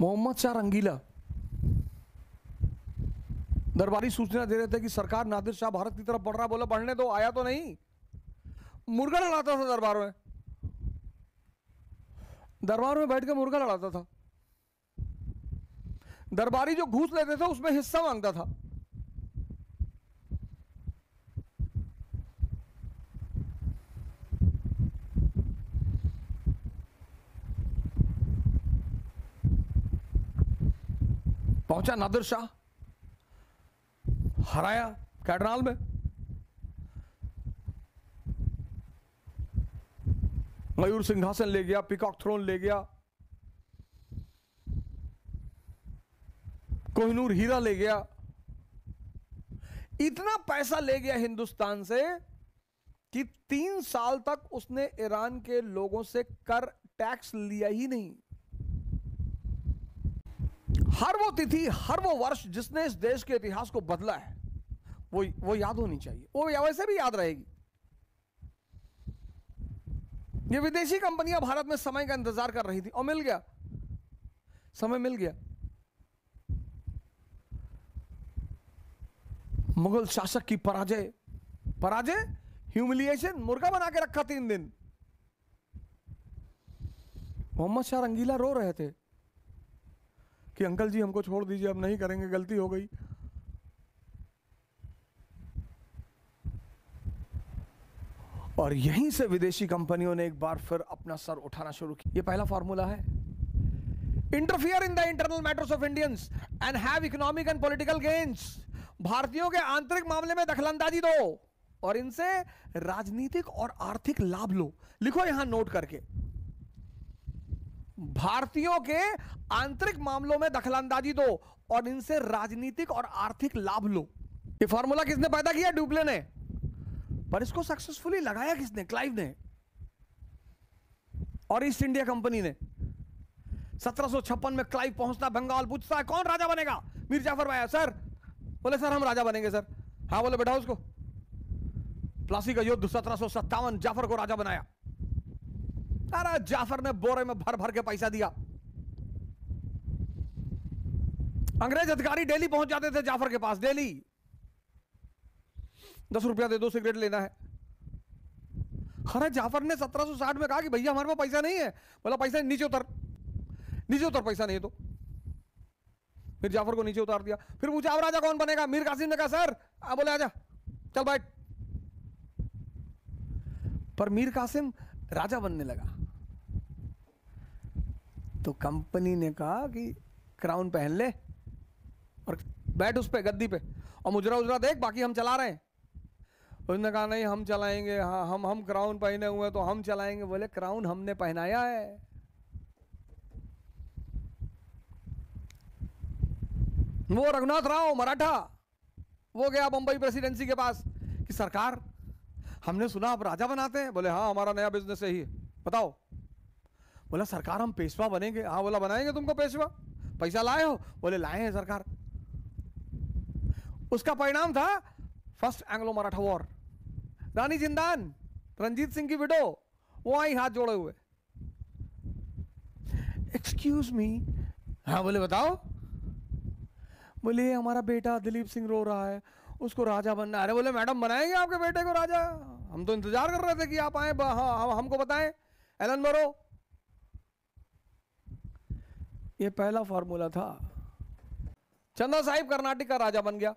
मोहम्मद शाह रंगीला। दरबारी सूचना दे रहे थे कि सरकार नादिर शाह भारत की तरफ़ बढ़ रहा बोला, बढ़ने दो, आया तो नहीं। मुर्गा लड़ाता था दरबार में। दरबार में बैठ के मुर्गा लड़ाता था। दरबारी जो घूस लेते थे, उसमें हिस्सा माँगता था। पहुँचा नादिर शाह? हराया कैटरनाल में? मयूर सिंहासन ले गया, पिकॉक थ्रोन ले गया, कोहिनूर हीरा ले गया। इतना पैसा ले गया हिंदुस्तान से कि तीन साल तक उसने ईरान के लोगों से कर टैक्स लिया ही नहीं। हर वो तिथि, हर वो वर्ष जिसने इस देश के इतिहास को बदला है, वो वो याद होनी चाहिए। वो वैसे भी याद रहेगी। ये विदेशी कंपनियाँ भारत में समय का इंतज़ार कर रही थी और मिल गया। समय मिल गया। मुगल शासक की पराजय पराजय? ह्यूमिलिएशन मुर्गा बना के रखा तीन दिन। मोहम्मद शाह रंगीला रो रहे थे। कि अंकल जी हमको छोड़ दीजिए, अब नहीं करेंगे, गलती हो गई। और यहीं से विदेशी कंपनियों ने एक बार फिर अपना सर उठाना शुरू किया। ये पहला फॉर्मूला है। Interfere in the internal matters of Indians and have economic and political gains भारतीयों के आंतरिक मामले में दखलंदाजी दो और इनसे राजनीतिक और आर्थिक लाभ लो। लिखो यहाँ नोट करके। भारतीयों के आंतरिक मामलों में दखलंदाजी दो और इनसे राजनीतिक और आर्थिक लाभ लो। ये फॉर्मूला किसने पैदा किया? डुप्ले ने। पर इसको सक्सेसफुली लगाया किसने? क्लाइव ने। और ईस्ट इंडिया कंपनी ने। 1756 में क्लाइव पहुँचता बंगाल पूछता है, कौन राजा बनेगा? मीर जाफ़र भाई, सर। बोले, सर, हम राजा बनेंगे, सर। हाँ बोले बैठा उसको। प्लासी का युद्ध सत्रह जाफ़र को राजा बनाया। अरे जाफ़र ने बोरे में भर भर के पैसा दिया। अंग्रेज़ अधिकारी डेली पहुँच जाते थे जाफ़र के पास, डेली। दस रुपया दे दो, सिगरेट लेना है। अरे जाफ़र ने 1760 में कहा कि भैया हमारे पास पैसा नहीं है। बोला, पैसा नीचे उतर। नीचे उतर, पैसा नहीं तो। फिर जाफ़र को नीचे उतार दिया। फिर पूछा, अब राजा कौन बनेगा? मीर कासिम ने कहा, सर। आ बोले, आजा, चल बैठ। पर मीर कासिम राजा बनने लगा। तो कंपनी ने कहा कि क्राउन पहन ले और बैठ उस पर गद्दी पे और मुजरा उजरा देख, बाकी हम चला रहे हैं। उसने कहा, नहीं, हम चलाएँगे। हाँ हम हम क्राउन पहने हुए हैं तो हम चलाएँगे। बोले, क्राउन हमने पहनाया है। वो रघुनाथ राव, मराठा, वो गया बंबई प्रेसिडेंसी के पास कि सरकार, हमने सुना आप राजा बनाते हैं। बोले हाँ हमारा नया बिज़नेस यही है। बताओ बोला सरकार हम पेशवा बनेंगे। हाँ बोला बनाएँगे तुमको पेशवा? पैसा लाए हो? बोले लाए हैं सरकार। उसका परिणाम था first Anglo Maratha war. Rani Jindan Ranjit Singh की विडो वो आई हाथ जोड़े हुए। एक्सक्यूज मी हाँ बोले बताओ। बोले हमारा बेटा दिलीप सिंह रो रहा है उसको राजा बनना अरे बोले मैडम बनाएँगे आपके बेटे को राजा? हम तो इंतज़ार कर रहे थे कि आप आए हाँ, हमको बताएँ। एलन बरो। ये पहला फॉर्मूला था। चंदा साहिब कर्नाटक का राजा बन गया।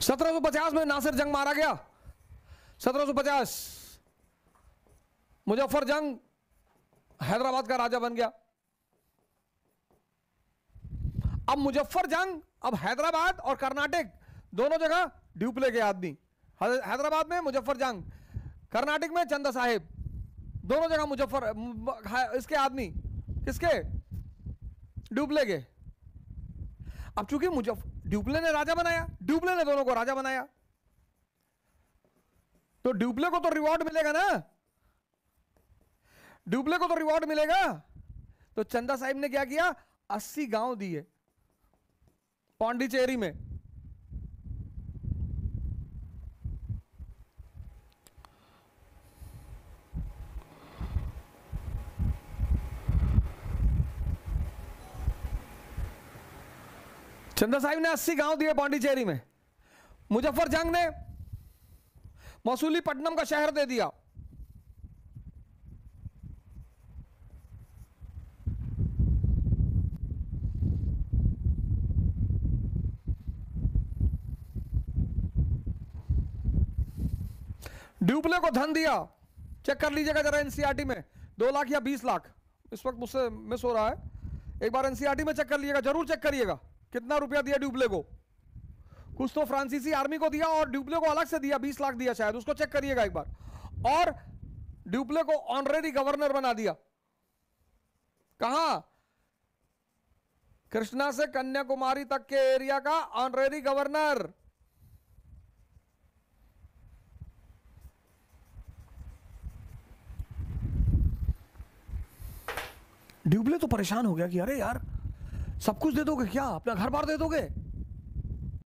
सत्रह में नासिर जंग मारा गया। सत्रह पचास। मुजफ्फर जंग हैदराबाद का राजा बन गया। अब मुजफ्फर जंग अब हैदराबाद और कर्नाटक दोनों जगह ड्यूपले के आदमी। हैदराबाद में मुजफ्फर जंग कर्नाटक में चंदा साहेब, दोनों जगह मुजफ्फर इसके आदमी, किसके? ड्यूपले के अब चूँकि मुजफ्फर ड्यूपले ने राजा बनाया ड्यूपले ने दोनों को राजा बनाया। तो ड्यूपले को तो रिवॉर्ड मिलेगा ना? ड्यूप्ले को तो रिवॉर्ड मिलेगा। तो चंदा साहिब ने क्या किया? अस्सी गाँव दिए। पौंडीचेरी में। चंदा साहिब ने अस्सी गाँव दिए पौंडीचेरी में। मुजफ्फर जंग ने मसूलीपट्टनम का शहर दे दिया। ड्यूप्ले को धन दिया। चेक कर लीजिएगा जरा एनसीआरटी में। दो लाख या बीस लाख। इस वक्त मुझसे मिस हो रहा है। एक बार एनसीआरटी में चेक कर लीजिएगा, ज़रूर चेक करिएगा। कितना रुपया दिया ड्यूप्ले को? कुछ तो फ्रांसीसी आर्मी को दिया और ड्यूप्ले को अलग से दिया, बीस लाख दिया शायद। उसको चेक करिएगा एक बार। और ड्यूप्ले को ऑनरेरी गवर्नर बना दिया। कहा? कृष्णा से कन्याकुमारी तक के एरिया का ऑनरेरी गवर्नर। ड्यूबले तो परेशान हो गया कि अरे यार, सब कुछ दे दोगे क्या? अपना घर बार दे दोगे?